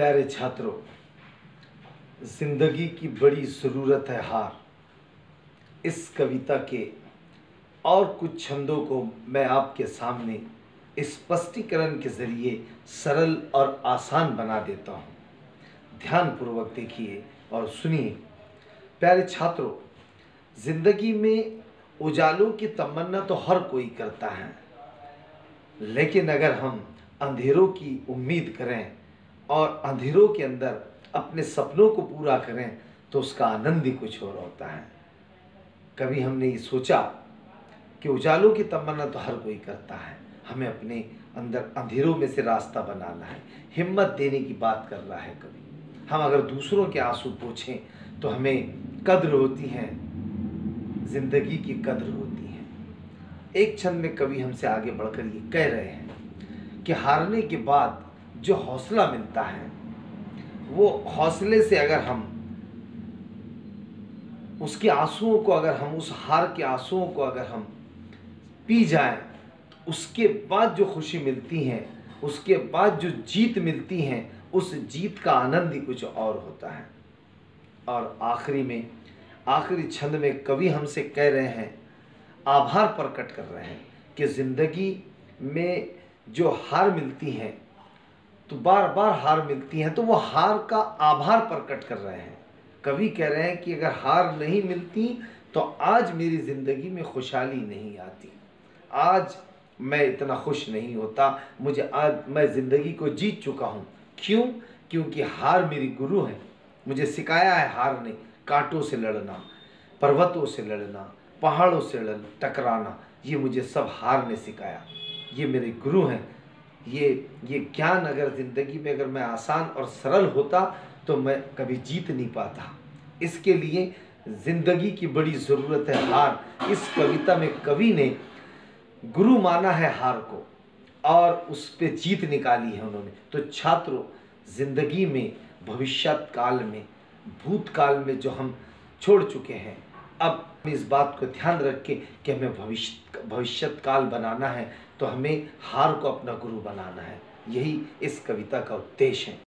प्यारे छात्रों, ज़िंदगी की बड़ी ज़रूरत है हार। इस कविता के और कुछ छंदों को मैं आपके सामने स्पष्टीकरण के ज़रिए सरल और आसान बना देता हूँ। ध्यानपूर्वक देखिए और सुनिए। प्यारे छात्रों, ज़िंदगी में उजालों की तमन्ना तो हर कोई करता है। लेकिन अगर हम अंधेरों की उम्मीद करें और अंधेरों के अंदर अपने सपनों को पूरा करें तो उसका आनंद ही कुछ और होता है। कभी हमने ये सोचा कि उजालों की तमन्ना तो हर कोई करता है। हमें अपने अंदर अंधेरों में से रास्ता बनाना है। हिम्मत देने की बात कर रहा है कभी। हम अगर दूसरों के आँसू पूछें तो हमें कद्र होती है। ज़िंदगी की कद्र होती है। एक क्षण में कवि हमसे आगे बढ़कर ये कह रहे हैं कि हारने के बाद जो हौसला मिलता है, वो हौसले से अगर हम उसके आंसुओं को अगर हम, उस हार के आंसुओं को अगर हम पी जाएँ तो उसके बाद जो खुशी मिलती है, उसके बाद जो जीत मिलती है, उस जीत का आनंद ही कुछ और होता है। और आखिरी में, आखिरी छंद में कवि हमसे कह रहे हैं, आभार प्रकट कर रहे हैं कि ज़िंदगी में जो हार मिलती हैं तो बार बार हार मिलती हैं तो वो हार का आभार प्रकट कर रहे हैं। कवि कह रहे हैं कि अगर हार नहीं मिलती तो आज मेरी ज़िंदगी में खुशहाली नहीं आती। आज मैं इतना खुश नहीं होता, मुझे आज मैं ज़िंदगी को जीत चुका हूँ। क्यों? क्योंकि हार मेरी गुरु है। मुझे सिखाया है हार ने, कांटों से लड़ना, पर्वतों से लड़ना, पहाड़ों से लड़, टकराना, ये मुझे सब हार ने सिखाया। ये मेरे गुरु हैं। ये ये ज्ञान अगर ज़िंदगी में अगर मैं आसान और सरल होता तो मैं कभी जीत नहीं पाता। इसके लिए ज़िंदगी की बड़ी ज़रूरत है हार। इस कविता में कवि ने गुरु माना है हार को और उस पर जीत निकाली है उन्होंने। तो छात्रों, ज़िंदगी में, भविष्यत काल में, भूतकाल में जो हम छोड़ चुके हैं, अब इस बात को ध्यान रख के कि हमें भविष्य भविष्यत काल बनाना है तो हमें हार को अपना गुरु बनाना है। यही इस कविता का उद्देश्य है।